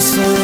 so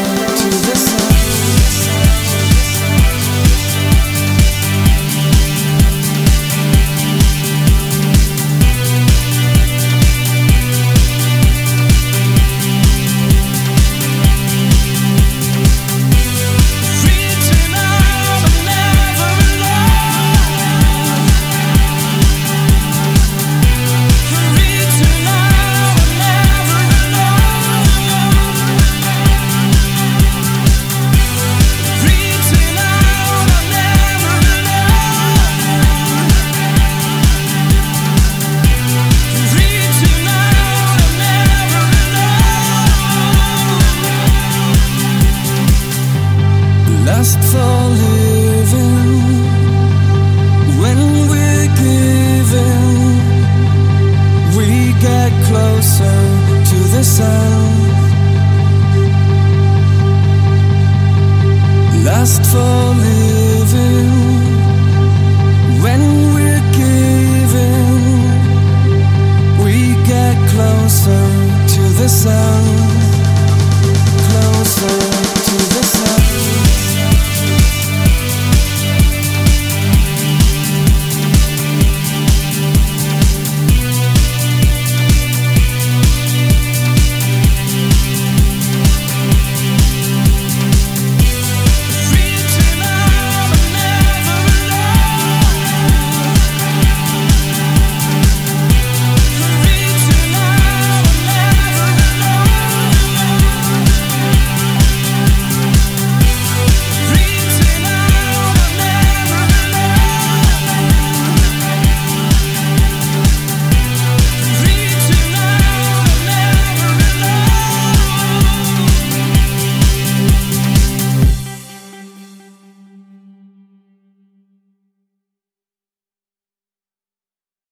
Just for me.